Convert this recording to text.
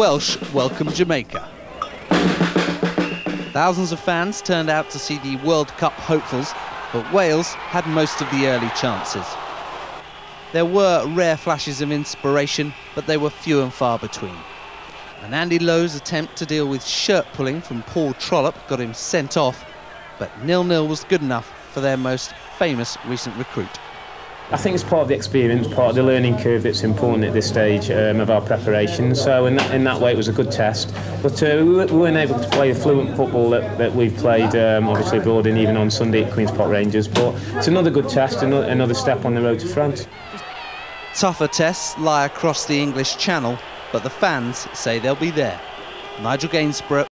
Welsh welcomed Jamaica. Thousands of fans turned out to see the World Cup hopefuls, but Wales had most of the early chances. There were rare flashes of inspiration, but they were few and far between. And Onandi Lowe's attempt to deal with shirt pulling from Paul Trollope got him sent off, but nil-nil was good enough for their most famous recent recruit. I think it's part of the experience, part of the learning curve that's important at this stage um, of our preparation. So in that, in that way, it was a good test. But uh, we weren't able to play the fluent football that, that we've played, um, obviously abroad and even on Sunday at Queen's Park Rangers. But it's another good test, another, another step on the road to France. Tougher tests lie across the English Channel, but the fans say they'll be there. Nigel Gainsborough